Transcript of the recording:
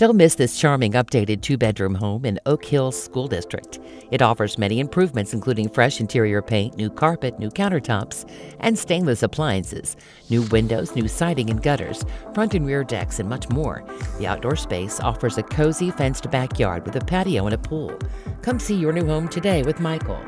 Don't miss this charming updated two bedroom home in Oak Hills School District. It offers many improvements, including fresh interior paint, new carpet, new countertops, and stainless appliances, new windows, new siding and gutters, front and rear decks, and much more. The outdoor space offers a cozy fenced backyard with a patio and a pool. Come see your new home today with Michael.